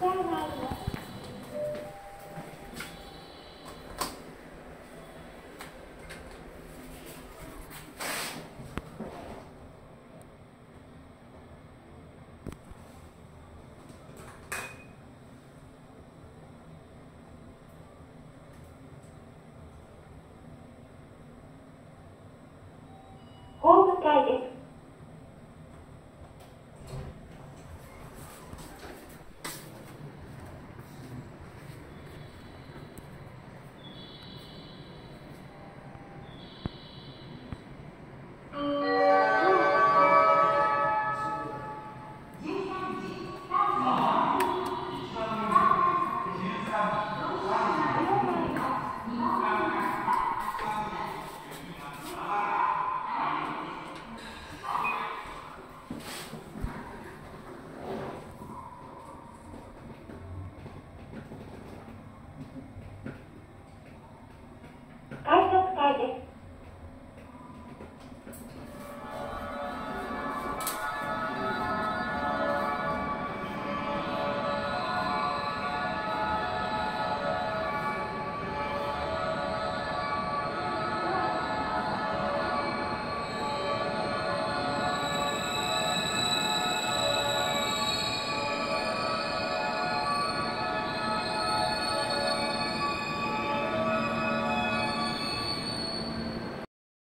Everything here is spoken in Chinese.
再来一个